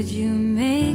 could you make